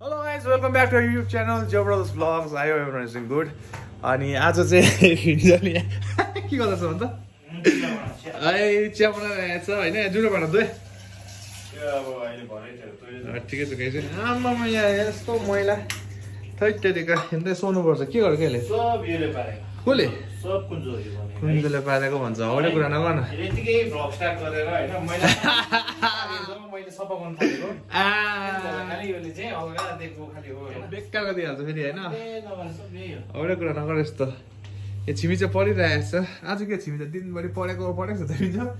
Hello guys welcome back to YouTube channel Jo brothers vlogs आयो everything good अनि आज चाहिँ हिजोले के गर्दैछ भन्छ है चिया बनाइरहेको छ होइन? जुरो भाँडा दुई ठिकै छ केही छैन आमामा यहाँ यस्तो मैला। थै त्यतिको यन्तै सोनुपर्छ के गर्यो यसले पारेको। कसले? कुन्जोले कुन्जोले पारेको भन्छ हौडे कुरा नगर्न यतिकै भ्लग स्टार्ट गरेर होइन मैले जब मैले सफा गर्नु थालेको। आ, खालि यसले चाहिँ अगाडि दिएको खालि हो। होइन बेकारको दिइहाल्छ फेरि होइन? ए हौडे कुरा नगर यस्तो। यो छिमी चाहिँ पढिरहेको छ। आज के छिमी त दिनभरि पढेको पढेको छ छिमी चाहिँ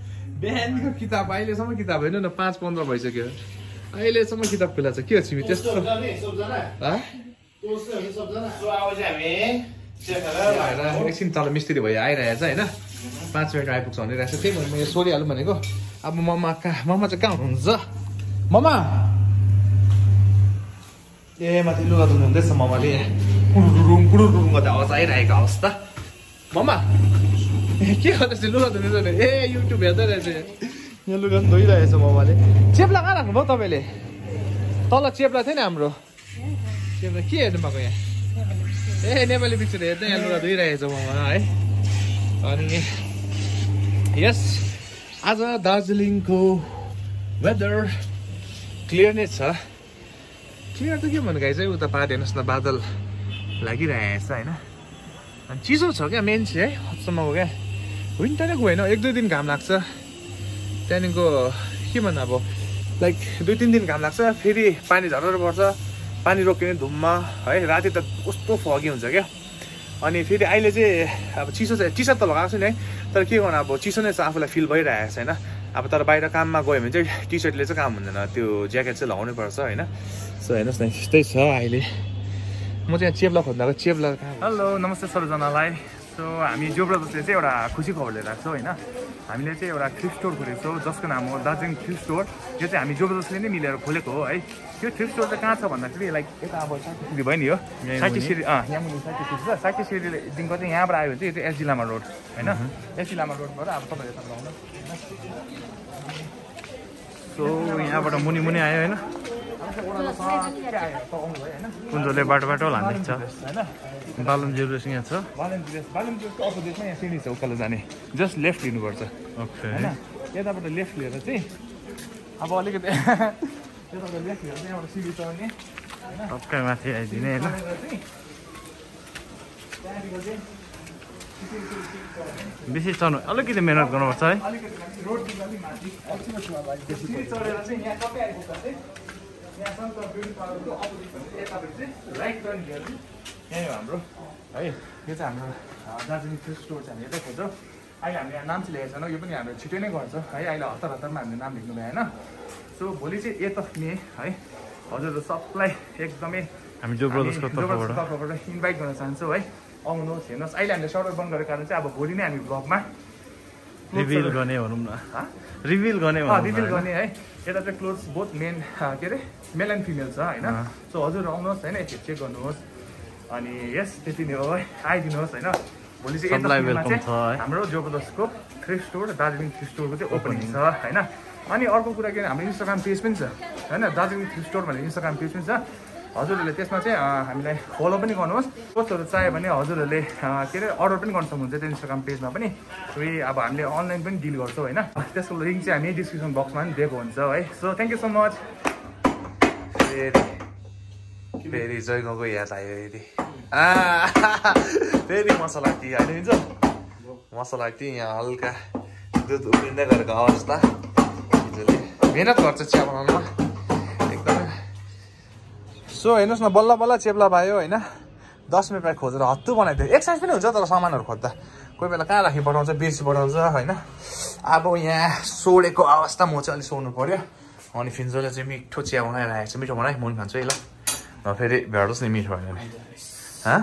बिहानको किताब अहिलेसम्म किताब हेर्नु न पाँच पन्ध्र भइसक्यो। अहिलेसम्म किताब खुला छ। के हो छिमी त्यस्तो? एकछिन तल मिस्त्री भयो आइरहेछ होइन? पाँच मिनट आइपुग्छ भनिरहेको छ। त्यही भएर मैले सोधिहालौँ भनेको अब ममा कहाँ ममा चाहिँ कहाँ हुनुहुन्छ? ममा! ए माथि लुगा धुनु हुँदैछ ममाले। कुडुरुङ कुडुरुङ गर्दा आवाज आइरहेको अवस्था ममा ए के गर्दैछ लुगा धुनु ए युट्युब हेर्दै रहेछ यहाँ लुगा पनि धोइरहेछ ममाले चेप्ला कहाँ राख्नुभयो तपाईँले तल चेप्ला थियो नि हाम्रो चेप्ला के हेर्नु भएको यहाँ ए नेपाली पिक्चर हेर्दै लुगा धोइरहेछ ममा है। अनि यस आज दार्जिलिङको वेदर क्लियर नै छ। क्लियर त के भन्नु गाई चाहिँ उता पाहाड हेर्नुहोस् न बादल लागिरहेछ होइन। अनि चिसो छ क्या मेन चाहिँ है हदसम्मको क्या। विन्टरै गएन एक दुई दिन घाम लाग्छ। त्यहाँदेखिको के भन्नु अब लाइक दुई तिन दिन घाम लाग्छ फेरि पानी झरेर पर्छ। पानी रोकिने धुममा है राति त कस्तो फगी हुन्छ क्या? अनि फेरि अहिले चाहिँ अब चिसो चाहिँ टी सर्ट त लगाएको छु नि है तर के गर्नु अब चिसो नै छ आफूलाई फिल भइरहेको छ होइन अब तर बाहिर काममा गयो भने चाहिँ टी सर्टले चाहिँ काम हुँदैन त्यो ज्याकेट चाहिँ लगाउनै पर्छ होइन? सो हेर्नुहोस् न त्यस्तै छ अहिले। म चाहिँ यहाँ चेप्ला खोज्दाको चेप्ला हेलो नमस्ते सबैजनालाई सो हामी जो ब्रदर्सले चाहिँ एउटा खुसी खबर लिएर आएको छौँ होइन? हामीले चाहिँ एउटा थ्रिफ्ट स्टोर खोलेको छौँ जसको नाम हो दार्जिलिङ थ्रिफ्ट स्टोर यो चाहिँ हामी जो ब्रदर्सले नै मिलेर खोलेको हो है। त्यो थ्रिफ्ट स्टोर चाहिँ कहाँ छ भन्दाखेरि लाइक यता अब साइटी भयो नि यो साइटी सिरी अँ यहाँ मुनि साइटी सिरी छ। साइटी सिरीदेखिको चाहिँ यहाँबाट आयो भने चाहिँ यो चाहिँ एसडी लामा रोड होइन? एसडी लामा रोडबाट अब तपाईँले यता लगाउनु सो यहाँबाट मुनि मुनि आयो होइन? कुन्जोले बाटो बाटो लाँदैछ। होइन बालुम ज्वेलर्स यहाँ छ। यहाँ सिँढी छ उकालो जाने जस्ट लेफ्ट लिनुपर्छ। ओके होइन? यताबाट लेफ्ट लिएर चाहिँ अब अलिकति यताबाट लेफ्ट लिएर चाहिँ यहाँबाट सिँढी चढ्ने। टक्कै माथि आइदिने होइन? बेसी चढ्नु अलिकति मिहिनेत गर्नुपर्छ है। अपोजिट यतापट्टि चाहिँ राइट टर्न लिएर यहीँ हो हाम्रो है यो चाहिँ हाम्रो दार्जिलिङ फ्रुट स्टोर चाहिँ हामी यतै खोज्छौँ। अहिले हामीले यहाँ नाम चाहिँ लेखेको छैनौँ यो पनि हाम्रो छिटो नै गर्छ। है अहिले हतार हतारमा हामीले नाम लेख्नु भयो होइन सो भोलि चाहिँ एट अफ मे है हजुरहरू सबलाई एकदमै हामी जो तर्फबाट। इन्भाइट गर्न चाहन्छौँ है आउनुहोस् हेर्नुहोस्। अहिले हामीले सर्भर बन्द गरेको कारण चाहिँ अब भोलि नै हामी ब्लगमा रिभिल गर्ने भनौँ न। रिभिल गर्ने रिभिल? गर्ने है। यता चाहिँ क्लोथ्स बोथ मेन के अरे मेल एन्ड फिमेल छ होइन। सो हजुर आउनुहोस् होइन? एकखेप चेक गर्नुहोस्। अनि यस त्यति नै हो है? आइदिनुहोस् होइन? भोलि चाहिँ सबलाई 8 welcome चाहिँ छ है। हाम्रो जबरदस्तको थ्रिफ्ट स्टोर दार्जिलिङ थ्रिफ्ट स्टोरको चाहिँ ओपनिङ छ होइन? अनि अर्को कुरा के हाम्रो इन्स्टाग्राम पेज पनि छ होइन? दार्जिलिङ थ्रिफ्ट स्टोर भन्ने इन्स्टाग्राम पेज पनि छ। हजुरहरूले त्यसमा चाहिँ हामीलाई फलो पनि गर्नुहोस्। कस्तोहरू चाह्यो भने हजुरहरूले के अरे अर्डर पनि गर्न सक्नुहुन्छ त्यो इन्स्टाग्राम पेजमा पनि। उयो अब हामीले अनलाइन पनि डिल गर्छौँ होइन? त्यसको लिङ्क चाहिँ हामी डिस्क्रिप्सन बक्समा पनि दिएको हुन्छ है? So thank you so much फेरि फेरि जयगाउँको याद आयो फेरि। फेरि मसला टी हालिदिन्छ। मसला टी यहाँ हल्का दुध उफ्रिँदै गरेको अवस्था। हिजोले मिहिनेत गर्छ चिया बनाउनुमा। सो हेर्नुहोस् न बल्ल बल्ल चेप्ला पायो होइन? दस मिनट प्रायः खोजेर हत्तु बनाइदियो। एक्सर्साइज पनि हुन्छ तर सामानहरू खोज्दा। कोही बेला कहाँ राखी पठाउँछ बेसी पठाउँछ होइन? अब यहाँ सोडेको अवस्था म चाहिँ अलिक सोड्नु पऱ्यो अनि फिन्जोले चाहिँ मिठो चिया बनाइरहेको छ। मिठो बनाइ मुन खान्छु है ल। न फेरि भेट्नुहोस् नि मिठो हाँ?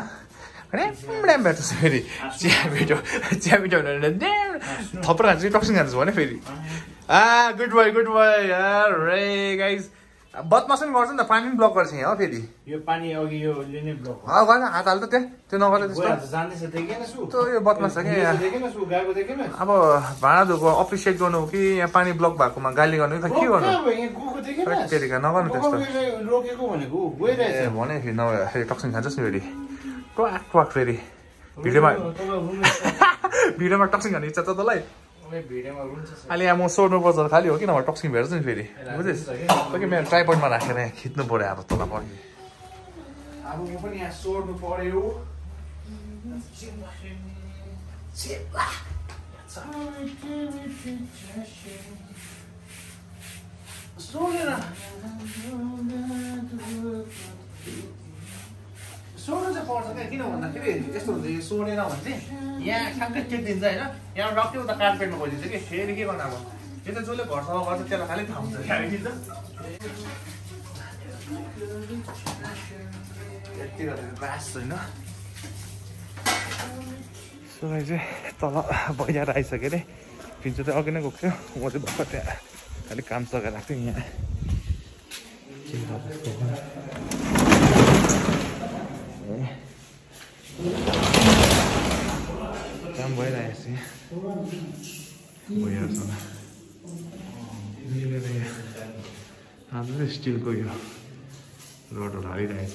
ड्याम भेट्नुहोस् फेरि। चिया मिठो चिया मिठो भने ड्याम थप्रो खान्छु टक्सिङ खान्छु भने फेरि। आ गुड बोय गुड बोय रे गाइज बदमास पनि गर्छ नि त पानी पनि ब्लक गर्छ यहाँ हो फेरि। यो पानी अघि यो लिने ब्लक गर्न हात हाल्दा त्यहाँ। त्यो नगर्दा त्यस्तो। यो बदमास छ देखेन अब भाँडा धोएको अप्रिसिएट गर्नु हो कि यहाँ पानी ब्लक भएकोमा गाली गर्नु कि त के गर्नु? नगर्नु त्यस्तो। ए भने फेरि नभए फेरि टक्सिन खान्छस् नि फेरि। क्वाक क्वाक फेरि। भिडियोमा भिडियोमा टक्सिन खाने इच्छा छ तँलाई? अहिले यहाँ म सोध्नु पर्छ खालि हो कि नभए टक्सिन भेट्छ नि फेरि? बुझिस्? तँ कि? मेरो ट्राइपोइडमा राखेर यहाँ खिच्नु पऱ्यो अब तँलाई पनि अब म पनि यहाँ सोड्नु पर्यो सोडेर सोड्नु चाहिँ पर्छ क्या किन भन्दाखेरि यस्तो हुन्छ यो सोडेन भने चाहिँ यहाँ ठ्याक्कै टेकिदिन्छ होइन यहाँ डक्कै उता कार्पेटमा खोजिदिन्छ कि फेरि के गर्नु अब यो त जसले घर सफा गर्छ त्यसलाई खालि थाहा हुन्छ होइन यति गर्दा बास छैन सुनाइ चाहिँ तल बजार आइसक्यो अरे फिन्चो चाहिँ अघि नै गएको थियो म चाहिँ भर्खर त्यहाँ अलिक काम सघाएर आएको थिएँ यहाँ के गर्दैछ होला। ए। काम भइरहेको छ यहाँ भइहाल्छ होला मिलेर यहाँ आज चाहिँ स्टिलको यो रोडहरू हालिरहेछ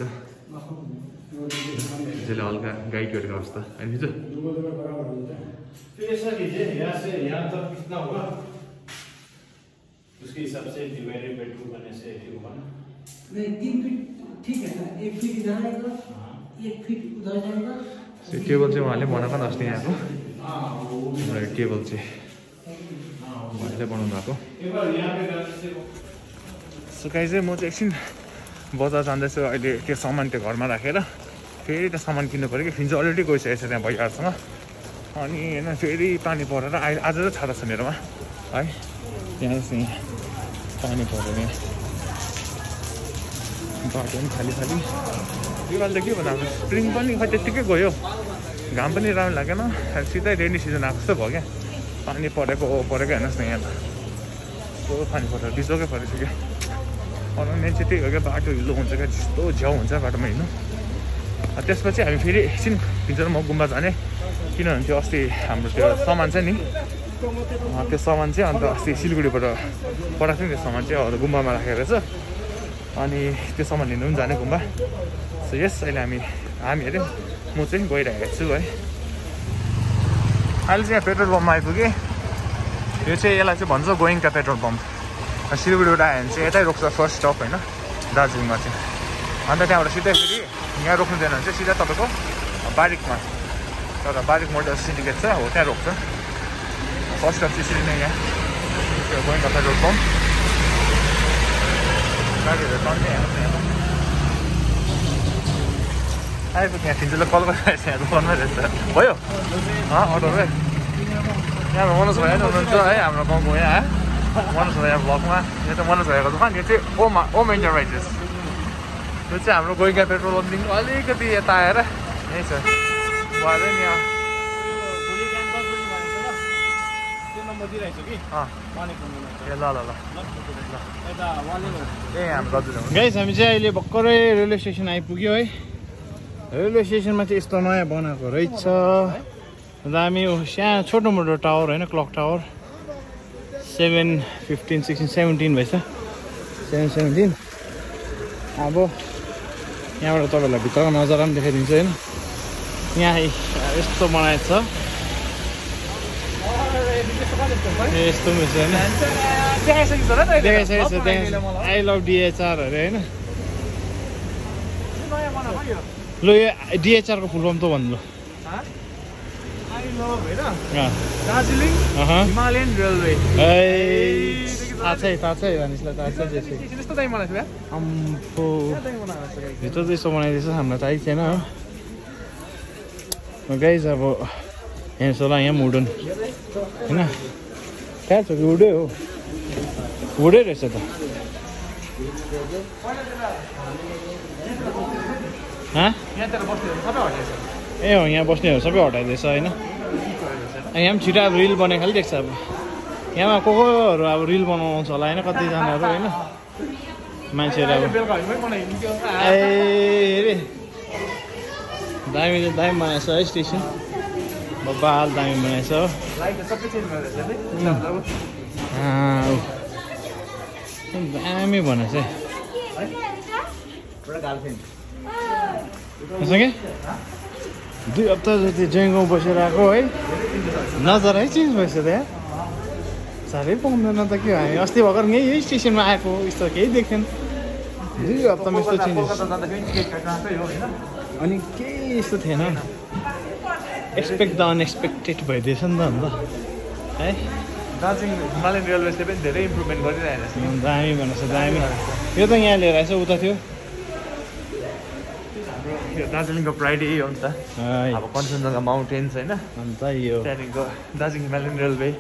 त्यसले हल्का गाइड गरेको अवस्था होइन हिजो तो ऐसा कीजिए यहाँ से यहाँ तक कितना होगा उसके हिसाब से डिवाइडेड बाई टू करने से ठीक होगा ना नहीं तीन फीट ठीक है सर एक फीट इधर आएगा त्यो टेबल चाहिँ उहाँले बनाएको अस्ति यहाँको। टेबल चाहिँ उहाँले बनाउनु भएको। सुकाइ चाहिँ म चाहिँ एकछिन बजार जाँदैछु अहिले त्यो सामान त्यो घरमा राखेर। फेरि त्यो सामान किन्नु पऱ्यो कि फिन्च अलरेडी गइसकेको छ त्यहाँ भइहाल्छसँग अनि होइन फेरि पानी परेर आज चाहिँ छाता छ मेरोमा। है यहाँ चाहिँ पानी परेर। बाटो पनि खाली खाली। योपालि त के भन्नु अब स्प्रिङ पनि खै त्यत्तिकै गयो। घाम पनि राम्रो लागेन। सिधै रेनी सिजन आएको जस्तो भयो क्या। पानी परेको ओ परेको हेर्नुहोस् न यहाँ त। कस्तो पानी परेर बिचोकै परिसक्यो अरू मेन चाहिँ त्यही हो क्या बाटो हिलो हुन्छ क्या त्यस्तो झ्याउ हुन्छ बाटोमा हिँड्नु। त्यसपछि हामी फेरि एकछिन भित्र म गुम्बा जाने। किनभने त्यो अस्ति हाम्रो त्यो सामान छ नि त्यो सामान चाहिँ अन्त अस्ति सिलगढीबाट पठाएको थियो नि त्यो सामान चाहिँ अरू गुम्बामा राखेको रहेछ। अनि त्यो सामान लिनु पनि जाने गुम्बा। सो यस अहिले हामी हामी अरे म चाहिँ गइरहेको छु है। अहिले चाहिँ यहाँ पेट्रोल पम्पमा आइपुगेँ। यो चाहिँ यसलाई चाहिँ भन्छ गोइङका पेट्रोल पम्प। सिलगढीबाट आयो भने चाहिँ यतै रोक्छ फर्स्ट स्टप होइन दार्जिलिङमा चाहिँ। अन्त त्यहाँबाट सिधै फेरि यहाँ रोक्नु दिएन भने चाहिँ सिधा तपाईँको बारिकमा। तर बारिक मोटर सिन्डिकेट छ हो त्यहाँ रोक्छ। फर्स्ट स्टप चाहिँ यसरी नै यहाँ। गोइङका पेट्रोल पम्प। गाडीहरू यहाँ आइपुग्यो यहाँ फिन्चुले कल गरिरहेको छ यहाँ दोकानमै रहेछ भयो अँ अटोमै यहाँ मनोज भैया नि हुनुहुन्छ है हाम्रो गाउँको यहाँ मनोज भैया भ्लगमा यो त मनोज भैयाको दोकान यो चाहिँ ओमा ओम इन्टरप्राइजेस यो चाहिँ हाम्रो गोइका पेट्रोल पम्पदेखि अलिकति यता आएर यहीँ छ भएर नि यहाँ भोलि क्यान्सल पनि भनेको छ ल दिइरहेको छु कि ए ल ल ल। ए हाम्रो गाइस हामी चाहिँ अहिले भर्खरै रेलवे स्टेसन आइपुग्यो है। रेलवे स्टेसनमा चाहिँ यस्तो नयाँ बनाएको रहेछ। दामी सानो छोटो मोटो टावर होइन clock tower. Seven fifteen sixteen seventeen भएछ। Seven seventeen. अब यहाँबाट तपाईँहरूलाई भित्रको नजारा पनि देखाइदिन्छु होइन? यहाँ यस्तो बनाएको छ। यस्तो पनि होइन देखाइसकेको छ आई लभ डिएचआर अरे होइन? ल यो डिएचआरको फुल फर्म त भन्नु। दार्जिलिङ। Himalayan railway. थाहा छै थाहा छै छ अम्फो भित्र बनाइदिएछ हामीलाई थाहै थिएन हो। गाइज अब हेर्नुहोस् होला यहाँ मुडन। होइन? कहाँ छ? वुडै हो। वुडै रहेछ त। ए हो यहाँ बस्नेहरू सबै हटाइदिएछ होइन? यहाँ पनि छिटो अब रिल बनेको खालि देख्छ अब। यहाँमा को कोहरू अब रिल बनाउनु आउँछ होला होइन? कतिजनाहरू होइन? मान्छेहरू अब। ए रे दामी दामी बनाएछ है स्टेसन। बबाल दामी बनाएछ चेन्ज। दामी बनाएछ है। सँगै दुई हप्ता जति जयगाउँ बसेर आएको है नजर है चेन्ज भएछ त यहाँ साह्रै पाउँदैन त के हामी? अस्ति भर्खर यहीँ यही स्टेसनमा आएको यस्तो केही देख्थेन। दुई हप्तामा यस्तो चेन्जेस होइन? अनि केही यस्तो थिएन। एक्सपेक्ट द अनएक्सपेक्टेड भइदिएछ नि त अन्त है दार्जिलिङ हिमालयन रेलवेजले पनि धेरै इम्प्रुभमेन्ट गरिरहेको छ। दामी भनेको छ दामी। यो त यहाँ लिएर आएछ उता थियो यो दार्जिलिङको प्राइड यही हो नि त। अब कञ्चनजङ्घा माउन्टेन्स होइन। अन्त यो। त्यहाँदेखिको Darjeeling Himalayan railway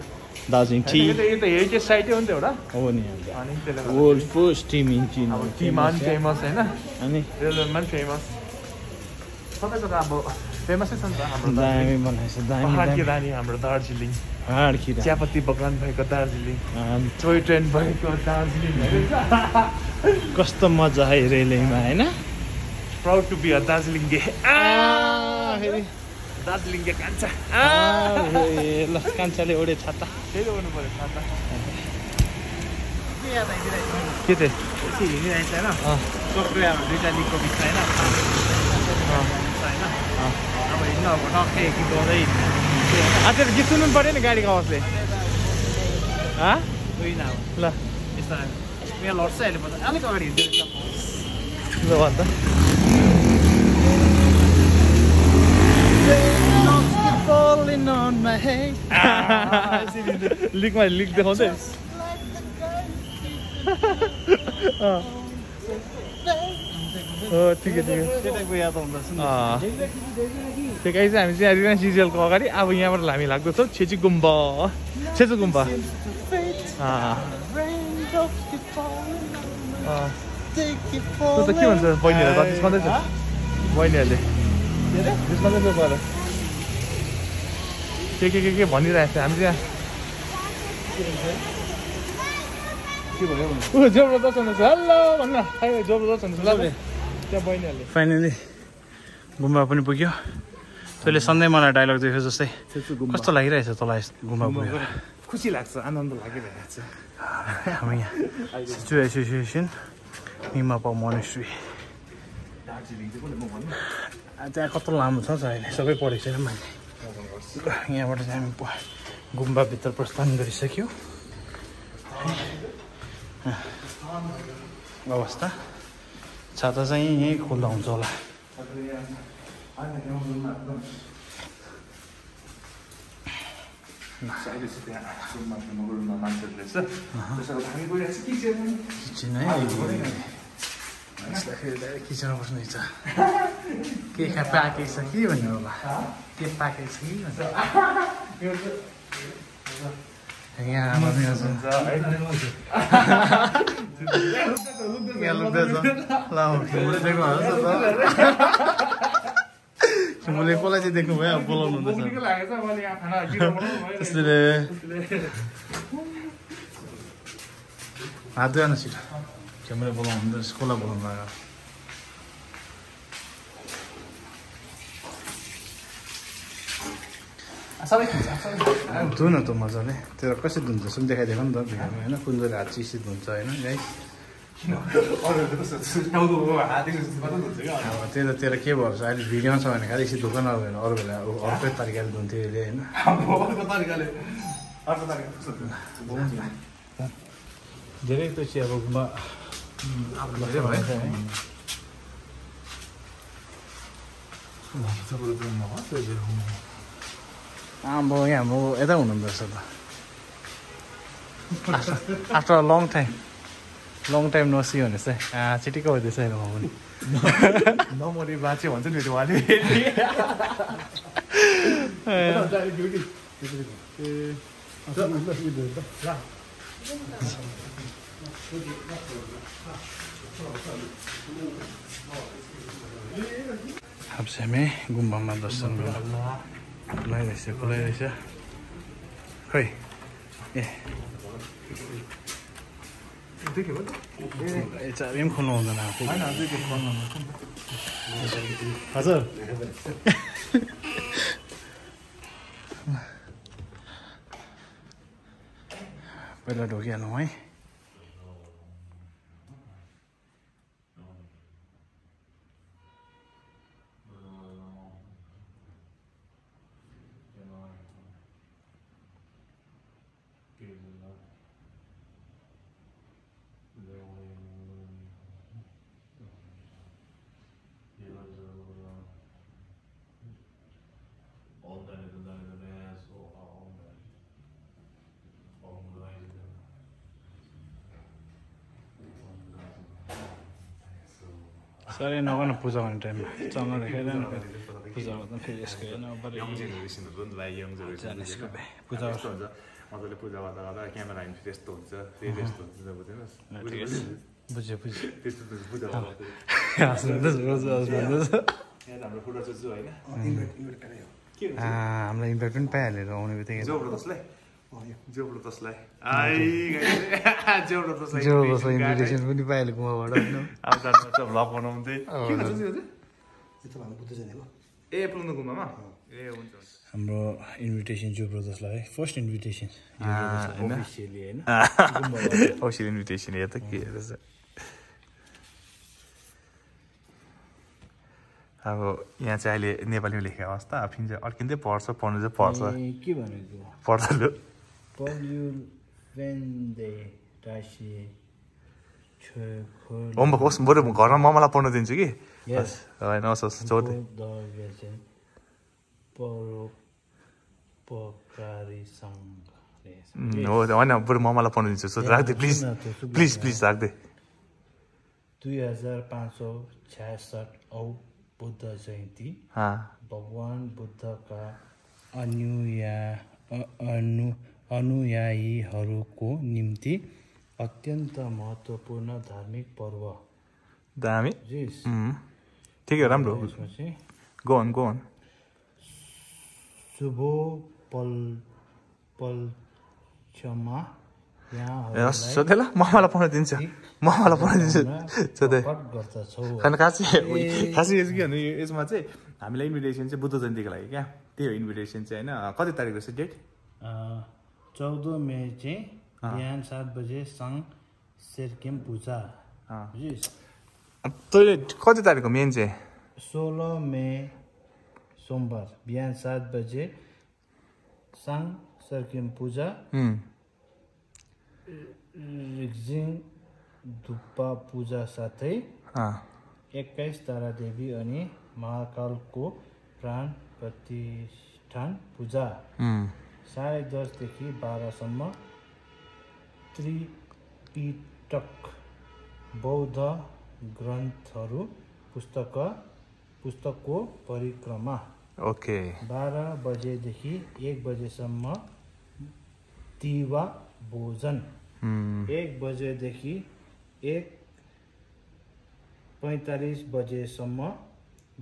Darjeeling tea यो त त हेरिटेज साइटै हो नि त एउटा। हो नि अनि वर्ल्ड फर्स्ट टिम इन चिन अब टीमा पनि फेमस होइन। अनि? रेलवेमा पनि फेमस सबै जग्गा अब फेमसै छ नि त हाम्रो दामी बनाएछ दामी पहाडकी रानी हाम्रो दार्जिलिङ। हाड खिरा चियापत्ती बगान भएको दार्जिलिङ। टोय ट्रेन भएको दार्जिलिङ। कस्तो मजा है रेलवेमा होइन? Proud to be a Darjeeling गे। फेरि। दार्जिलिङ गे कान्छा। ल कान्छाले ओडे छाता। फेरि गर्नु पऱ्यो कान्छा के चाहिँ टोक्रो हाम्रो दुइटा लिगको बिचमा होइन। होइन अब हिँड्न अब टक्कै गीत गाउँदै आज गीत सुन्नु पऱ्यो नि गाडीको आवाजले। अब। ल। यस्तो यहाँ लड्छ अहिले अलिक अगाडि हिँड्दै ल भन्दा लिकमा लिक देखाउँदै। ठिकै ठिकै। चाहिँ हामी चाहिँ रिना सिरियलको अगाडि अब यहाँबाट हामी लाग्दछौँ छेची गुम्बा। छेचु गुम्बा। त के भन्छ बहिनीहरू त जिस्काउँदैछ बहिनीहरूले। जिस्काउँदैछ गएर के के के के भनिरहेको छ? हामी चाहिँ ऊ जबरदस्त हुँदैछ हेलो भन्न। खै जबरदस्त हुँदैछ ल त्यहाँ बहिनीहरूले। फाइनली गुम्बा पनि पुग्यो। तैँले सधैँ मलाई डाइलग देख्यो जस्तै। कस्तो लागिरहेछ तँलाई गुम्बा पुग्यो? खुसी लाग्छ आनन्द लागिरहेको छ हामी यहाँ सिचु एसोसिएसन मोनेस्ट्री त्यहाँ कत्रो लामो छ अहिले? सबै पढेको छैन मैले। यहाँबाट चाहिँ हामी गुम्बाभित्र प्रस्थान गरिसक्यो। अवस्था। छाता चाहिँ यहीँ खोल्दा हुन्छ होला। किचन है। किचनमा बस्नु इच्छा। के खा पाकेको छ कि भन्ने होला। के पाकेको छ कि यहाँ आमा पनि यहाँ लुक्दैछ त कसलाई चाहिँ देख्नु भयो अब बोलाउनु हुँदैछ त्यसले हात धोएन छिटो बोलाउनु हुँदैछ कसलाई बोलाउनु लाग्यो सबै खान्छ सबै धु न त मजाले त्यो कसरी धुन्छ सुन देखाइदिएको नि त भिडियोमा होइन कुन हात चिसी धुन्छ होइन गाई अरूहरूको त टाउको हातको मात्रै हुन्छ क्या अब त्यो त तेरो के भरोसा अहिले भिडियोमा छ भने खालि यसरी धुक नभयो भने अरू बेला अब अर्कै तरिकाले धुन्थ्यो यसले होइन अब अर्को तरिकाले अर्को तरिका कस्तो हुन्छ धेरै चाहिँ अब गुम्बा भयो अब यहाँ हाम्रो यता हुनुहुँदो रहेछ त after long time long time नसी भने चाहिँ चिटिक्क हुँदैछ हेर पनि नमरी बाँच्यो भन्छ नि उहाँले अब चाहिँ हामी गुम्बामा दर्शन गर्नु खुलाइरहेछ खुलाइरहेछ खै ए देखेको ए चाबी पनि खोल्नु हुँदैन होइन दुई फोन हजुर पहिला ढोकिहालौँ है साह्रै नगर्न पूजा गर्ने टाइममा चङ्गा देखेर पूजा गर्दा फेरि यसको पूजा कस्तो हुन्छ मजाले पूजा गर्दा गर्दा क्यामेरा हुन्छ फेरि यस्तो बुझ्यो बुझ्यो त्यस्तो पूजा हाम्रो फुटा चुच्चु होइन हामीलाई इन्भाइट पनि पाइहाल्यो र आउने बित्तिकै इन्भिटेसन पनि पाइहाल्यो होइन अब भ्लग चाहिँ। के भन्छ त्यो चाहिँ? यो तपाईँ बुद्ध जानेको ए पुग्नु गुम्बामा? ए हुन्छ हाम्रो इन्भिटेसन जो ब्रदर्सलाई है फर्स्ट इन्भिटेसन होइन? अफिसियली इन्भिटेसन हेर त के रहेछ? अब यहाँ चाहिँ अहिले नेपालीमा लेखेको अवस्था। आफै चाहिँ अड्किँदै पढ्छ पढ्नु चाहिँ पढ्छ के भनेको पढ्छ ओम होस् बरु घरमा ममालाई पढ्नु दिन्छु कि. होइन होस् होस् सङ्घ हो होइन बरु ममालाई पढ्नु दिन्छु सो राख्दे प्लिज प्लिज। प्लिज राख्दे दुई हजार पाँच सौ छ्यासठ औ बुद्ध जयन्ती भगवान् बुद्धका अनुया अनु अनुयायीहरूको निम्ति अत्यन्त महत्त्वपूर्ण धार्मिक पर्व। दामी ठिकै हो राम्रो गोन गोन शुभ पल यहाँहरूलाई सोधे ल ममालाई पढ्नु दिन्छ। ममालाई पढ्नु दिन्छु। सोधे खान खासै खासै यस के? भने यसमा चाहिँ हामीलाई इन्भिटेसन चाहिँ बुद्ध जयन्तीको लागि क्या? त्यही हो इन्भिटेसन चाहिँ होइन? कति तारिक रहेछ डेट चौध मे चाहिँ बिहान सात बजे सङ्घ सेर्केम पूजा। बुझिस् तैँले कति तारिकको मेन चाहिँ? सोह्र मे सोमबार बिहान सात बजे साङ सर्किम पूजा। रिक्जिङ धुप्पा पूजा साथै एक्काइस तारादेवी अनि महाकालको प्राण प्रतिष्ठान पूजा। साढे दसदेखि बाह्रसम्म त्रिपिटक बौद्ध ग्रन्थहरू पुस्तक पुस्तकको परिक्रमा। ओके। बाह्र बजेदेखि एक बजेसम्म तिवा भोजन एक बजेदेखि एक पैँतालिस बजेसम्म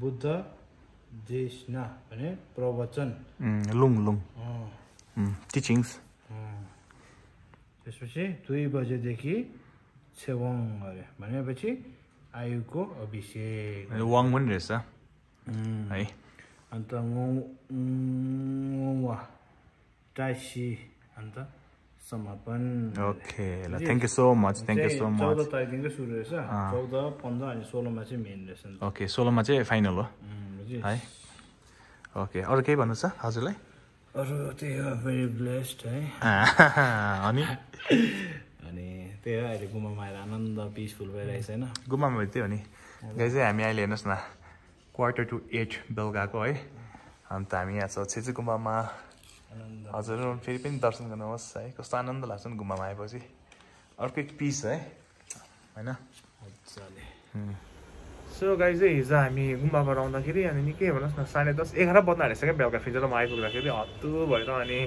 बुद्ध देशना भने प्रवचन। लुङ लुङ। टिचिङ्स। त्यसपछि दुई बजेदेखि छेवाङ अरे भनेपछि आयुको अभिषेक। वाङ पनि रहेछ। है। अन्त टासी अन्त समापन। ओके ल thank you so much thank you so चौध मच तारिकदेखि सुरु रहेछ। चौध पन्ध्र अनि सोह्रमा चाहिँ मेन रहेछ। ओके सोह्रमा चाहिँ फाइनल हो? है। ओके अरू केही भन्नु छ हजुरलाई? अरू त्यही हो भेरी ब्लेस्ड है। अनि? अनि त्यही हो अहिले गुम्बामा आएर आनन्द पिसफुल भइरहेछ होइन। गुम्बामा त्यही हो नि। गाई चाहिँ हामी अहिले हेर्नुहोस् न क्वार्टर टु एट बेलुकाको है। अन्त हामी यहाँ छ छेची गुम्बामा। हजुर फेरि पनि दर्शन गर्नुहोस् है। कस्तो आनन्द लाग्छ नि गुम्बामा आएपछि। अर्कै पिस है। होइन? मजाले। सो गाई चाहिँ हिजो हामी गुम्बाबाट आउँदाखेरि अनि निकै भन्नुहोस् न साढे दस एघार बज्न हालेछ क्या बेलुका फेरि जब म आइपुग्दाखेरि हत्तु भएर अनि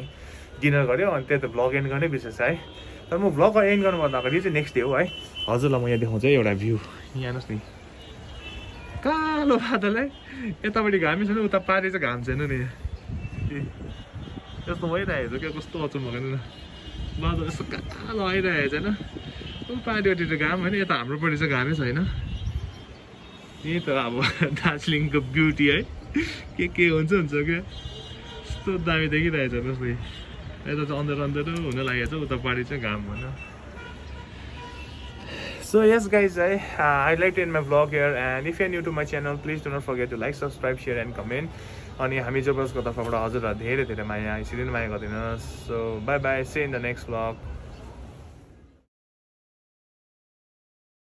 डिनर गऱ्यो अनि त्यही त भ्लग एन्ड गर्नै बिर्सेछ है तर म भ्लग एन्ड गर्नुभन्दा अगाडि चाहिँ नेक्स्ट डे हो है हजुरलाई म यहाँ देखाउँछु है एउटा भ्यू यहाँ हेर्नुहोस् नि कालो बादल है यतापट्टि घामै छैन उता पारि चाहिँ घाम छैन नि ए, यस्तो भइरहेको छ क्या कस्तो अचम्म हेर्नु न बादल यस्तो कालो आइरहेको छ होइन उतापट्टि त घाम होइन यता हाम्रोपट्टि चाहिँ घामै छैन यही त अब दार्जिलिङको ब्युटी है। के के हुन्छ हुन्छ क्या? यस्तो दामी देखिरहेछ जस्तै यता चाहिँ अन्धारो अन्धारो हुन लागेको छ उतापट्टि चाहिँ घाम होइन So yes guys, I, uh, I'd like to end my vlog here and if you're new to my channel, please do like, subscribe, share and comment. अनि हामी जबरजको तर्फबाट हजुरलाई धेरै धेरै माया यसरी नै माया गरिदिनुहोस् so bye bye see in the next vlog.